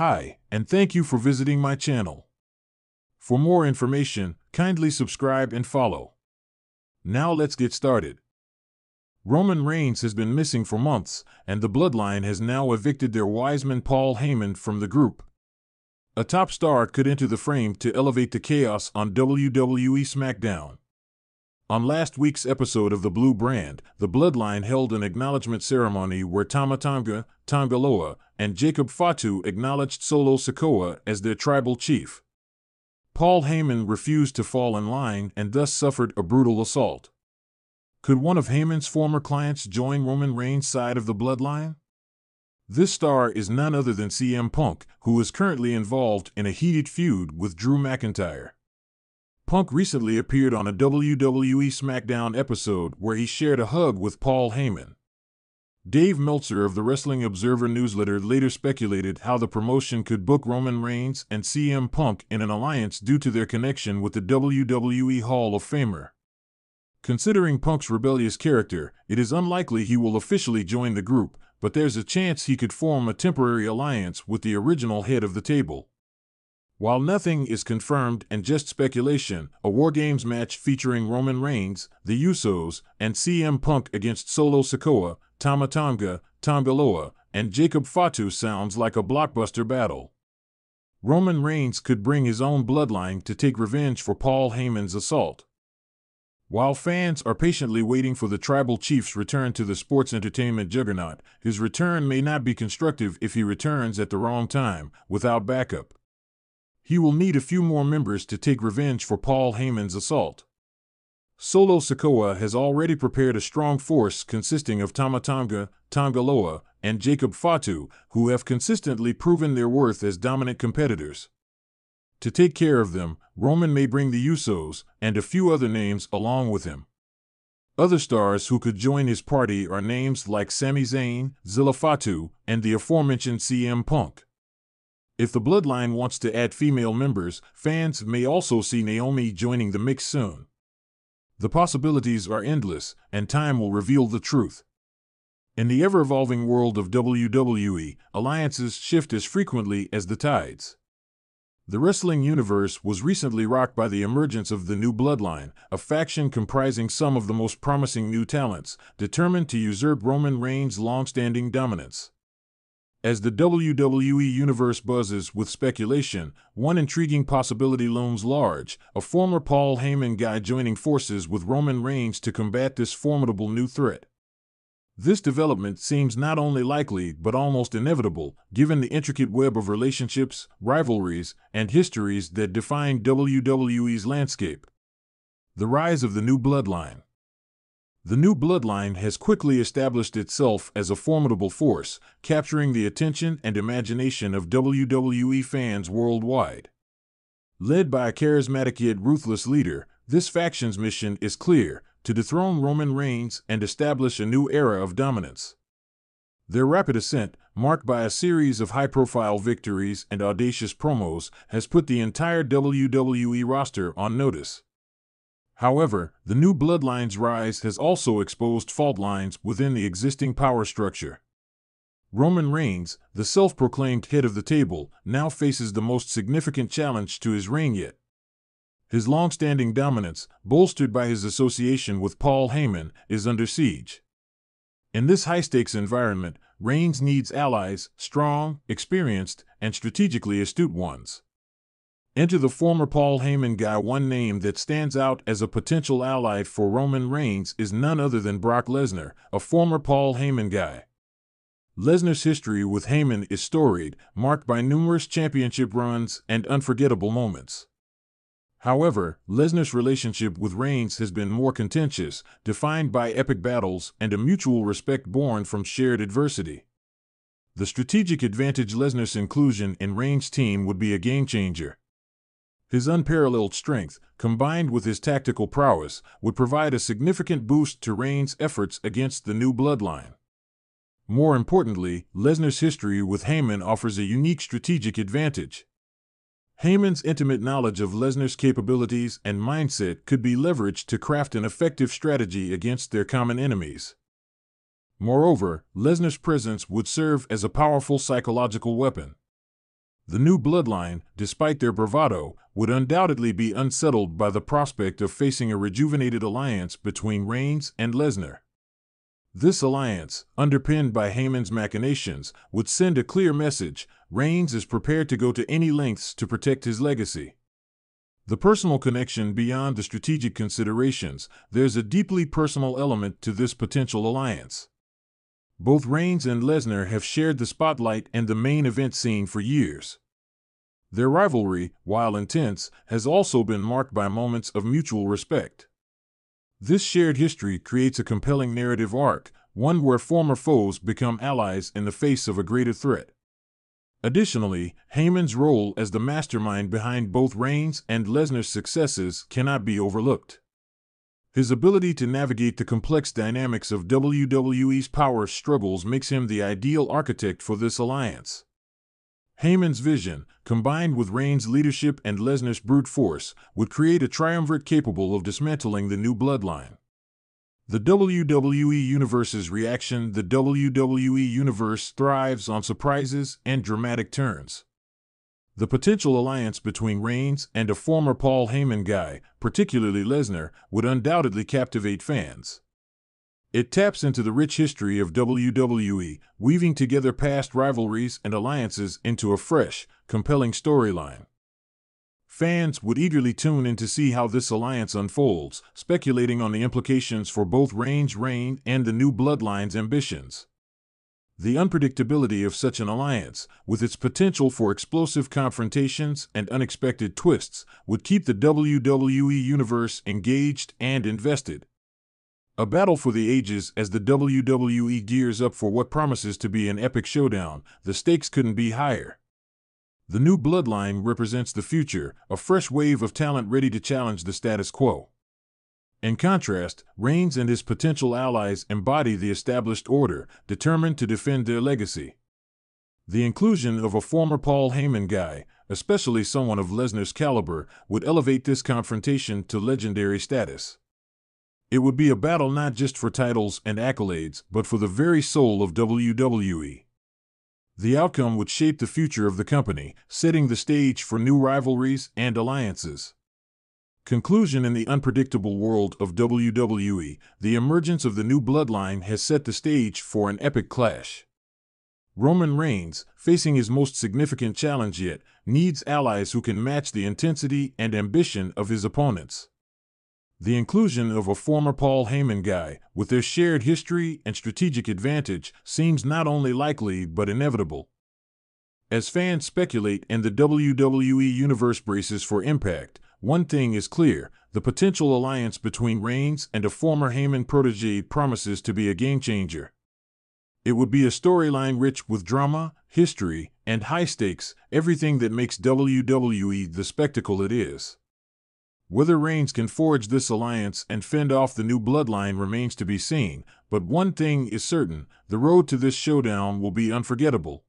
Hi, and thank you for visiting my channel. For more information, kindly subscribe and follow. Now let's get started. Roman Reigns has been missing for months, and the Bloodline has now evicted their wiseman Paul Heyman from the group. A top star could enter the frame to elevate the chaos on WWE SmackDown. On last week's episode of The Blue Brand, the Bloodline held an acknowledgement ceremony where Tama Tonga, Tongaloa, and Jacob Fatu acknowledged Solo Sikoa as their tribal chief. Paul Heyman refused to fall in line and thus suffered a brutal assault. Could one of Heyman's former clients join Roman Reigns' side of the bloodline? This star is none other than CM Punk, who is currently involved in a heated feud with Drew McIntyre. Punk recently appeared on a WWE SmackDown episode where he shared a hug with Paul Heyman. Dave Meltzer of the Wrestling Observer newsletter later speculated how the promotion could book Roman Reigns and CM Punk in an alliance due to their connection with the WWE Hall of Famer. Considering Punk's rebellious character, it is unlikely he will officially join the group, but there's a chance he could form a temporary alliance with the original head of the table. While nothing is confirmed and just speculation, a War Games match featuring Roman Reigns, the Usos, and CM Punk against Solo Sikoa, Tama Tonga, Tongaloa, and Jacob Fatu sounds like a blockbuster battle. Roman Reigns could bring his own bloodline to take revenge for Paul Heyman's assault. While fans are patiently waiting for the tribal chief's return to the sports entertainment juggernaut, his return may not be constructive if he returns at the wrong time, without backup. He will need a few more members to take revenge for Paul Heyman's assault. Solo Sikoa has already prepared a strong force consisting of Tama Tonga, Tongaloa, and Jacob Fatu, who have consistently proven their worth as dominant competitors. To take care of them, Roman may bring the Usos and a few other names along with him. Other stars who could join his party are names like Sami Zayn, Zilla Fatu, and the aforementioned CM Punk. If the bloodline wants to add female members, fans may also see Naomi joining the mix soon. The possibilities are endless, and time will reveal the truth. In the ever evolving world of WWE, alliances shift as frequently as the tides. The wrestling universe was recently rocked by the emergence of the New Bloodline, a faction comprising some of the most promising new talents, determined to usurp Roman Reigns' long standing dominance. As the WWE universe buzzes with speculation, one intriguing possibility looms large a former Paul Heyman guy joining forces with Roman Reigns to combat this formidable new threat. This development seems not only likely but almost inevitable, given the intricate web of relationships, rivalries, and histories that define WWE's landscape. The rise of the new bloodline. The new bloodline has quickly established itself as a formidable force, capturing the attention and imagination of WWE fans worldwide. Led by a charismatic yet ruthless leader, this faction's mission is clear to dethrone Roman Reigns and establish a new era of dominance. Their rapid ascent, marked by a series of high profile victories and audacious promos, has put the entire WWE roster on notice. However, the new bloodline's rise has also exposed fault lines within the existing power structure. Roman Reigns, the self proclaimed head of the table, now faces the most significant challenge to his reign yet. His long standing dominance, bolstered by his association with Paul Heyman, is under siege. In this high stakes environment, Reigns needs allies, strong, experienced, and strategically astute ones. Enter the former Paul Heyman guy. One name that stands out as a potential ally for Roman Reigns is none other than Brock Lesnar, a former Paul Heyman guy. Lesnar's history with Heyman is storied, marked by numerous championship runs and unforgettable moments. However, Lesnar's relationship with Reigns has been more contentious, defined by epic battles and a mutual respect born from shared adversity. The strategic advantage Lesnar's inclusion in Reigns' team would be a game changer. His unparalleled strength, combined with his tactical prowess, would provide a significant boost to Reigns' efforts against the new bloodline. More importantly, Lesnar's history with Heyman offers a unique strategic advantage. Heyman's intimate knowledge of Lesnar's capabilities and mindset could be leveraged to craft an effective strategy against their common enemies. Moreover, Lesnar's presence would serve as a powerful psychological weapon. The new bloodline, despite their bravado, would undoubtedly be unsettled by the prospect of facing a rejuvenated alliance between Reigns and Lesnar. This alliance, underpinned by Heyman's machinations, would send a clear message Reigns is prepared to go to any lengths to protect his legacy. The personal connection beyond the strategic considerations, there's a deeply personal element to this potential alliance. Both Reigns and Lesnar have shared the spotlight and the main event scene for years. Their rivalry, while intense, has also been marked by moments of mutual respect. This shared history creates a compelling narrative arc, one where former foes become allies in the face of a greater threat. Additionally, Heyman's role as the mastermind behind both Reigns and Lesnar's successes cannot be overlooked. His ability to navigate the complex dynamics of WWE's power struggles makes him the ideal architect for this alliance. Heyman's vision, combined with Reigns' leadership and Lesnar's brute force, would create a triumvirate capable of dismantling the new bloodline. The WWE Universe's reaction The WWE Universe thrives on surprises and dramatic turns. The potential alliance between Reigns and a former Paul Heyman guy, particularly Lesnar, would undoubtedly captivate fans. It taps into the rich history of WWE, weaving together past rivalries and alliances into a fresh, compelling storyline. Fans would eagerly tune in to see how this alliance unfolds, speculating on the implications for both Reigns' reign and the new bloodline's ambitions. The unpredictability of such an alliance, with its potential for explosive confrontations and unexpected twists, would keep the WWE Universe engaged and invested. A battle for the ages as the WWE gears up for what promises to be an epic showdown, the stakes couldn't be higher. The new bloodline represents the future, a fresh wave of talent ready to challenge the status quo. In contrast, Reigns and his potential allies embody the established order, determined to defend their legacy. The inclusion of a former Paul Heyman guy, especially someone of Lesnar's caliber, would elevate this confrontation to legendary status. It would be a battle not just for titles and accolades, but for the very soul of WWE. The outcome would shape the future of the company, setting the stage for new rivalries and alliances. Conclusion In the unpredictable world of WWE, the emergence of the new bloodline has set the stage for an epic clash. Roman Reigns, facing his most significant challenge yet, needs allies who can match the intensity and ambition of his opponents. The inclusion of a former Paul Heyman guy, with their shared history and strategic advantage, seems not only likely but inevitable. As fans speculate and the WWE Universe braces for impact, one thing is clear the potential alliance between Reigns and a former Heyman protege promises to be a game changer. It would be a storyline rich with drama, history, and high stakes, everything that makes WWE the spectacle it is. Whether Reigns can forge this alliance and fend off the new bloodline remains to be seen, but one thing is certain the road to this showdown will be unforgettable.